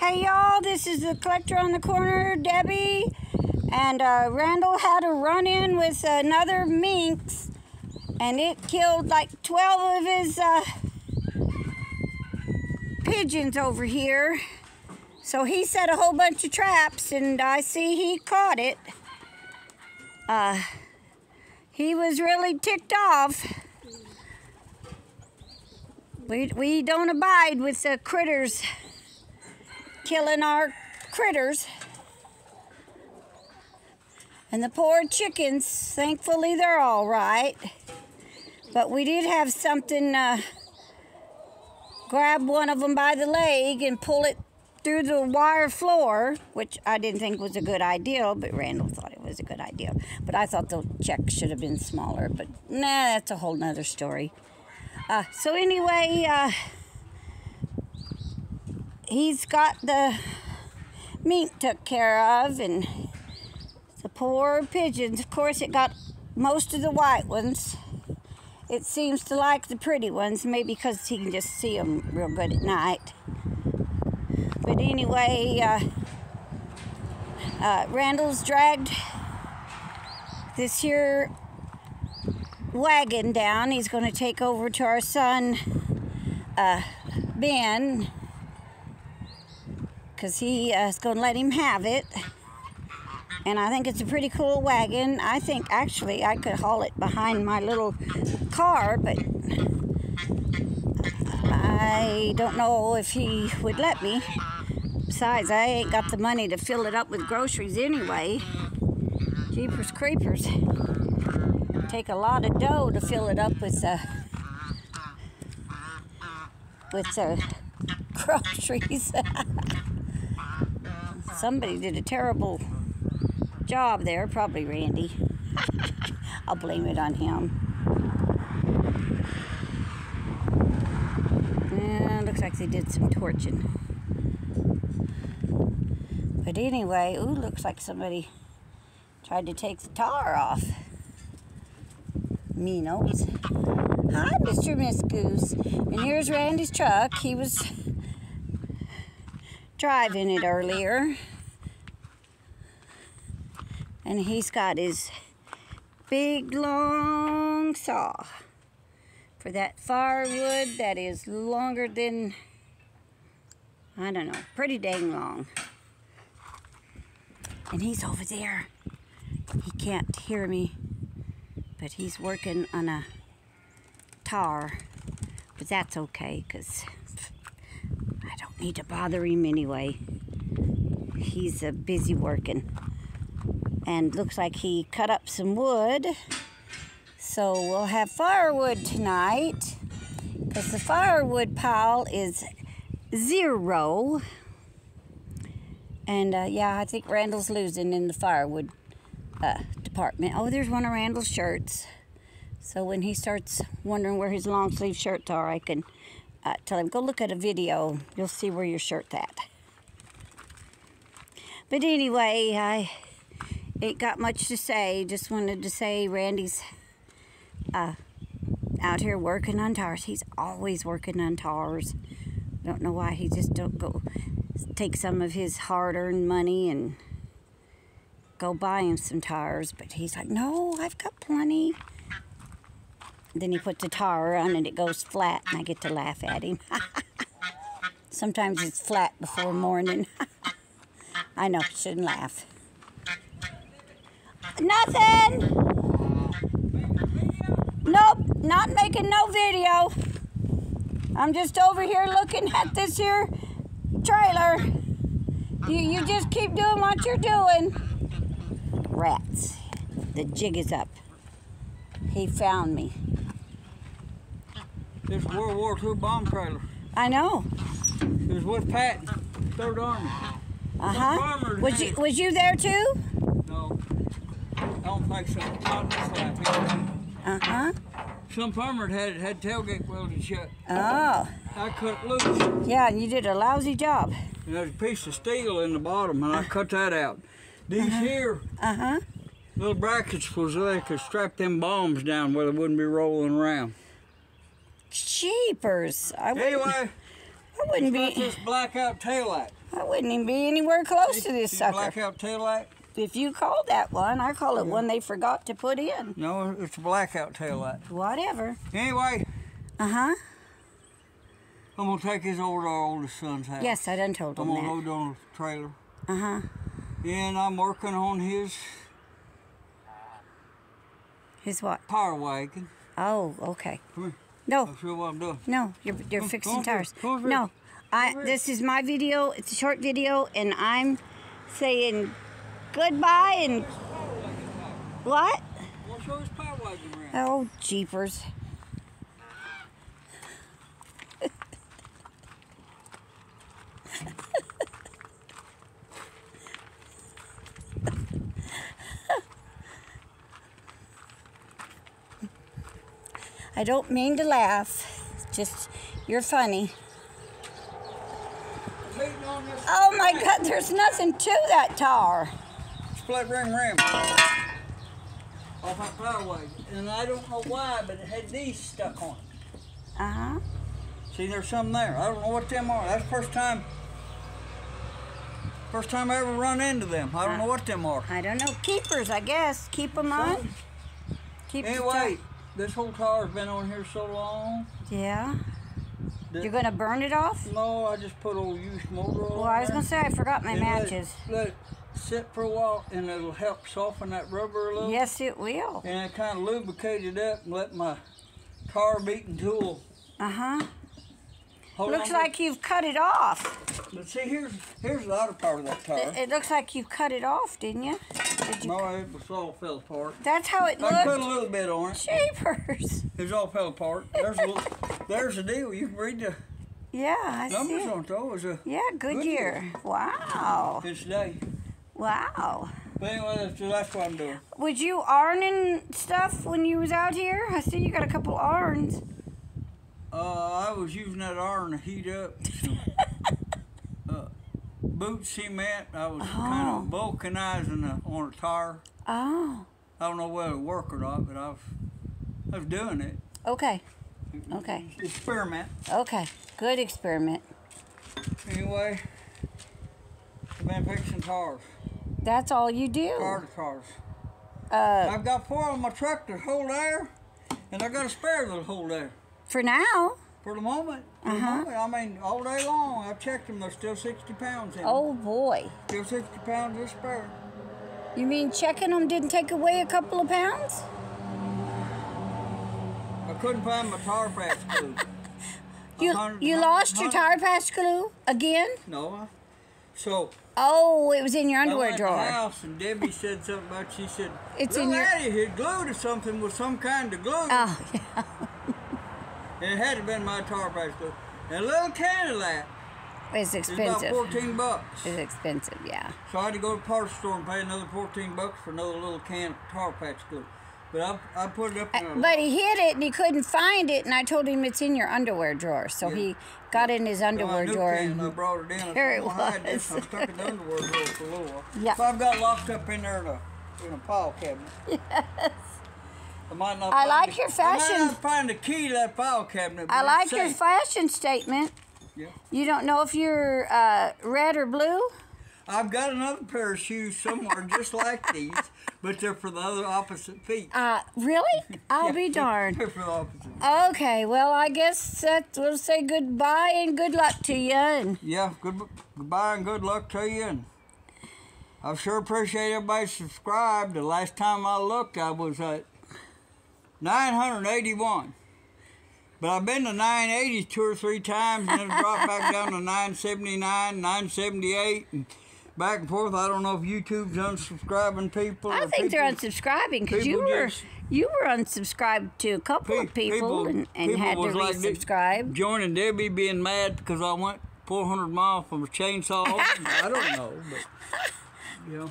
Hey y'all, this is the collector on the corner, Debbie, and uh, Randall had a run in with another minx, and it killed like 12 of his uh, pigeons over here. So he set a whole bunch of traps, and I see he caught it. Uh, he was really ticked off. We, we don't abide with the critters killing our critters. And the poor chickens, thankfully they're all right. But we did have something uh, grab one of them by the leg and pull it through the wire floor, which I didn't think was a good idea, but Randall thought it was a good idea. But I thought the check should have been smaller, but nah, that's a whole nother story. Uh, so anyway, uh, he's got the mink took care of and the poor pigeons. Of course, it got most of the white ones. It seems to like the pretty ones, maybe because he can just see them real good at night. But anyway, uh, uh, Randall's dragged this here wagon down. He's going to take over to our son, uh, Ben, because he uh, is going to let him have it. And I think it's a pretty cool wagon. I think actually I could haul it behind my little car, but I don't know if he would let me. Besides, I ain't got the money to fill it up with groceries anyway. Jeepers creepers. Take a lot of dough to fill it up with uh, with uh, groceries. Somebody did a terrible job there, probably Randy. I'll blame it on him. Looks like they did some torching. But anyway, ooh, looks like somebody tried to take the tar off. Minos. Hi, Mr. Miss Goose. And here's Randy's truck. He was driving it earlier. And he's got his big long saw for that firewood that is longer than, I don't know, pretty dang long. And he's over there. He can't hear me, but he's working on a tar. But that's okay, because don't need to bother him anyway. He's uh, busy working. And looks like he cut up some wood. So we'll have firewood tonight. Because the firewood pile is zero. And uh, yeah, I think Randall's losing in the firewood uh, department. Oh, there's one of Randall's shirts. So when he starts wondering where his long sleeve shirts are, I can uh, tell him, go look at a video. You'll see where your shirt's at. But anyway, I ain't got much to say. Just wanted to say Randy's uh, out here working on tires. He's always working on tires. Don't know why he just don't go take some of his hard-earned money and go buy him some tires. But he's like, no, I've got plenty. Then he puts the tire on and it goes flat, and I get to laugh at him. Sometimes it's flat before morning. I know, shouldn't laugh. Nothing! Nope, not making no video. I'm just over here looking at this here trailer. You, you just keep doing what you're doing. Rats. The jig is up. He found me. This World War II bomb trailer. I know. It was with Pat, Third Army. Uh huh. Was you was you there too? No, I don't think so. Not this life. Uh huh. Some farmer had it had tailgate welded shut. Oh, I cut it loose, yeah. And you did a lousy job. and there's a piece of steel in the bottom, and I cut that out. These here Uh huh. little brackets was so they could strap them bombs down where they wouldn't be rolling around. Jeepers. I wouldn't, Anyway, I wouldn't be. this blackout tail light. I wouldn't even be anywhere close See- to this sucker. blackout tail light? If you call that one, I call it one they forgot to put in. No, it's a blackout tail light. Whatever. Anyway, Uh huh. I'm gonna take his to our oldest son's house. Yes, I done told him I'm gonna that. load on a trailer. Uh huh. And I'm working on his His what? power wagon. Oh, okay. No, I'll show you what I'm doing. no, you're you're fixing over tires. Over. No, I. This is my video. It's a short video, and I'm saying goodbye and what? I'll show his power wagon around. Oh, jeepers. I don't mean to laugh. It's Just, you're funny. Beating on this Oh my God, there's nothing to that tar. split ring rim off my power wagon. And I don't know why, but it had these stuck on it. Uh huh. See, there's some there. I don't know what them are. That's the first time. First time I ever run into them. I don't know what them are. I don't know. Keepers, I guess. Keep them on. Keep the Anyway, this whole car's been on here so long. Yeah. You're gonna burn it off? No, I just put old used motor oil. Well, I was gonna say I forgot my and let it- matches. Let it sit for a while, and it'll help soften that rubber a little. Yes, it will. And it kind of lubricated up and let my tar beating tool. Uh huh. Hold Looks like you've cut it off. But see, here's here's the other part of that tar. It, it looks like you've cut it off, didn't you? Did you? no, it was all fell apart. That's how it looks. I put a little bit on it. Jeepers. It all fell apart. There's a little, there's the deal. You can read the Yeah, I see numbers it. on it though. It's a Yeah, Goodyear. Goodyear. Wow. it's today. Wow. But anyway, that's, that's what I'm doing. Was you ironing stuff when you was out here? I see you got a couple irons. Uh, I was using that iron to heat up some uh, boot cement. I was kind Oh. of vulcanizing the, on a tire. Oh. I don't know whether it worked or not, but I was, I was doing it. Okay. Okay. Experiment. Okay. Good experiment. Anyway, I've been fixing cars. That's all you do. Car to cars. Uh, I've got four on my truck that hold air, and I've got a spare that'll hold air. For now. For the moment, for Uh-huh. moment, I mean, all day long, I've checked them. They're still 60 pounds in them. Oh boy. Still 60 pounds of spare. You mean checking them didn't take away a couple of pounds? I couldn't find my tar patch glue. You you lost your tire patch glue again? No. So Oh, it was in your I underwear went to the house and Debbie said something about. She said, It's "Little in your- had glued to something with some kind of glue, Oh, yeah. And it had to been my tar patch glue." And a little can of that It's about 14 bucks. It's expensive, yeah. So I had to go to the parts store and pay another 14 bucks for another little can of tar patch glue. But I, I put it up in uh, a But he hid it and he couldn't find it, and I told him it's in your underwear drawer. So Yeah. he got in his underwear knew drawer. can, I brought it in. I There it "Well, hide this." I was. stuck it in the underwear drawer for a little while. Yeah. So I've got locked up in there in a, in a file cabinet. Yes. I might not I like the- your I fashion. might not find the key to that file cabinet. I like your fashion statement. Yeah. You don't know if you're uh, red or blue? I've got another pair of shoes somewhere just like these, but they're for the other opposite feet. Uh, really? I'll be Yeah, darned. They're for the opposite. Okay, well, I guess that we'll say goodbye and good luck to you. And Yeah, good, goodbye and good luck to you. And I sure appreciate everybody subscribed. The last time I looked, I was at 981. But I've been to 980 two or three times and then it dropped back down to 979, 978, and back and forth. I don't know if YouTube's unsubscribing people. I think they're unsubscribing because you were just- you were unsubscribed to a couple Pe- of people, and, and people had to like resubscribe. Joining Debbie being mad because I went 400 miles from a chainsaw. I don't know, but you know.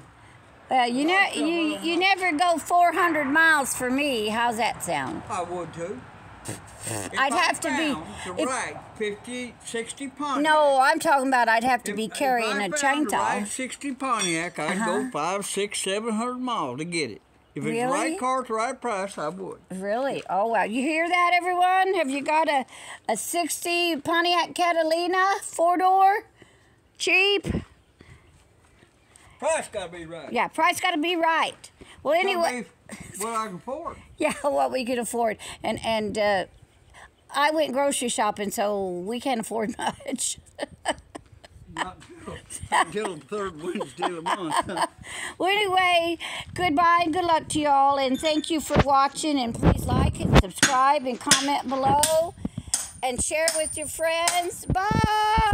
Well, you know, you you never go 400 miles for me. How's that sound? I would too. If I'd have to be- if- right 50, 60 Pontiac. No, I'm talking about I'd have to If- be carrying a chainsaw. right 60 Pontiac, I'd Uh-huh. go five, six, seven hundred miles to get it. If it's the right car at the right price, I would. Really? Oh wow! You hear that, everyone? Have you got a a '60 Pontiac Catalina four door, cheap? Price gotta be right. Yeah, price got to be right. Well, Gotta anyway, what I can afford. yeah, what we could afford, and and uh, I went grocery shopping, so we can't afford much. Not until, until the third Wednesday of the month. Well, anyway, goodbye and good luck to y'all, and thank you for watching. And please like and subscribe and comment below, and share with your friends. Bye.